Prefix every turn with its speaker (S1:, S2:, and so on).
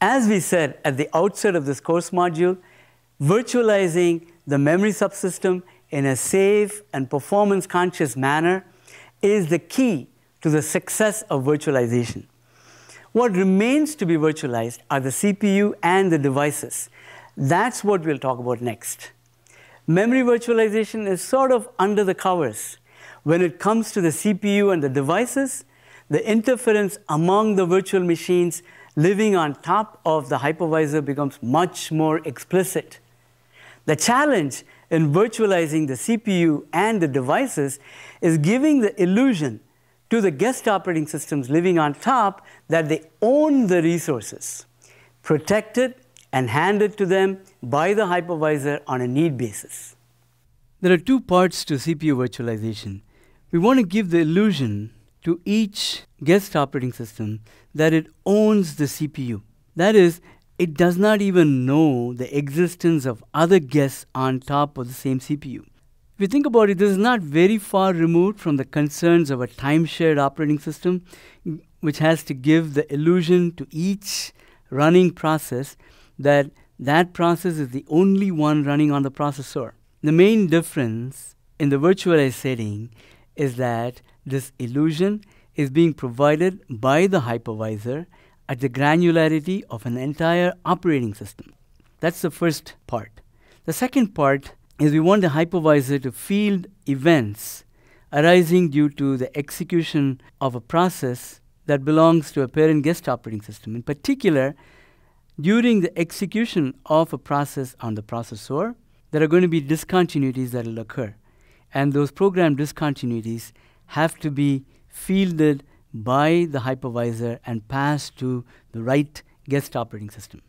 S1: As we said at the outset of this course module, virtualizing the memory subsystem in a safe and performance conscious manner is the key to the success of virtualization. What remains to be virtualized are the CPU and the devices. That's what we'll talk about next. Memory virtualization is sort of under the covers. When it comes to the CPU and the devices, the interference among the virtual machines living on top of the hypervisor becomes much more explicit. The challenge in virtualizing the CPU and the devices is giving the illusion to the guest operating systems living on top that they own the resources, protected and handed to them by the hypervisor on a need basis. There are two parts to CPU virtualization. We want to give the illusion to each guest operating system that it owns the CPU. That is, it does not even know the existence of other guests on top of the same CPU. If you think about it, this is not very far removed from the concerns of a time shared operating system, which has to give the illusion to each running process that that process is the only one running on the processor. The main difference in the virtualized setting is that this illusion is being provided by the hypervisor at the granularity of an entire operating system. That's the first part. The second part is we want the hypervisor to field events arising due to the execution of a process that belongs to a parent guest operating system. In particular, during the execution of a process on the processor, there are going to be discontinuities that will occur. And those program discontinuities have to be fielded by the hypervisor and passed to the right guest operating system.